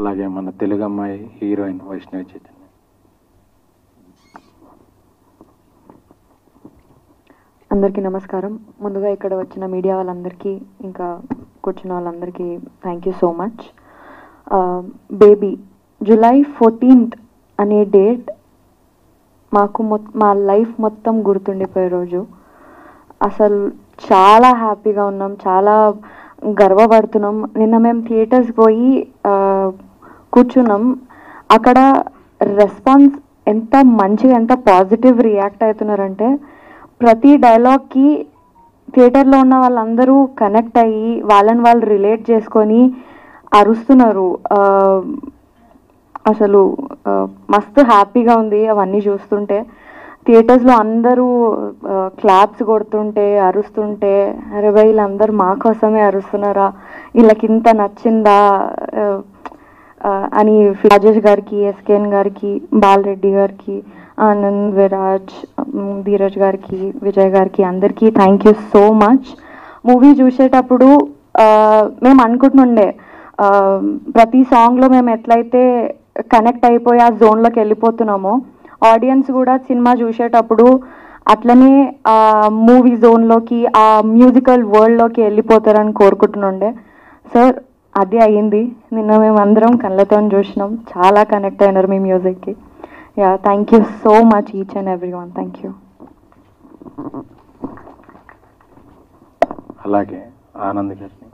అలాగే మన తెలుగు అమ్మాయి హీరోయిన్ వైష్ణవి చైతన్య. అందరికీ నమస్కారం. ముందుగా ఇక్కడ వచ్చిన మీడియా వాళ్ళందరికీ ఇంకా కూర్చున్న వాళ్ళందరికీ thank you so much baby July fourteenth అనే డేట్ మాకు మొ మా లైఫ్ మొత్తం గుర్తుండిపోయే రోజు. అసలు చాలా హ్యాపీగా ఉన్నాం చాలా గర్వపడుతున్నాం. నిన్న మేము థియేటర్స్ పోయి కూర్చున్నాం. అక్కడ రెస్పాన్స్ ఎంత మంచిగా ఎంత పాజిటివ్ రియాక్ట్ అవుతున్నారంటే ప్రతి డైలాగ్కి థియేటర్లో ఉన్న వాళ్ళందరూ కనెక్ట్ అయ్యి వాళ్ళని వాళ్ళు రిలేట్ చేసుకొని అరుస్తున్నారు. అసలు మస్తు హ్యాపీగా ఉంది అవన్నీ చూస్తుంటే. థియేటర్స్లో అందరూ క్లాప్స్ కొడుతుంటే అరుస్తుంటే అరే వీళ్ళందరూ మా కోసమే అరుస్తున్నారా? వీళ్ళకి ఇంత నచ్చిందా? అని రాజేష్ గారికి ఎస్కేఎన్ గారికి బాలరెడ్డి గారికి ఆనంద్ విరాజ్ ధీరజ్ గారికి విజయ్ గారికి అందరికీ thank you so much movie చూసేటప్పుడు మేము అనుకుంటుండే ప్రతి సాంగ్లో మేము ఎట్లయితే కనెక్ట్ అయిపోయి ఆ జోన్లోకి వెళ్ళిపోతున్నామో ఆడియన్స్ కూడా సినిమా చూసేటప్పుడు అట్లనే ఆ మూవీ జోన్లోకి ఆ మ్యూజికల్ వరల్డ్లోకి వెళ్ళిపోతారని కోరుకుంటుండే. సార్ అది అయ్యింది. నిన్న మేము అందరం కళ్ళతో చూసినాం. చాలా కనెక్ట్ అయినారు మీ మ్యూజిక్కి. Yeah thank you so much each and every one thank you అలాగే ఆనంద్ గారిని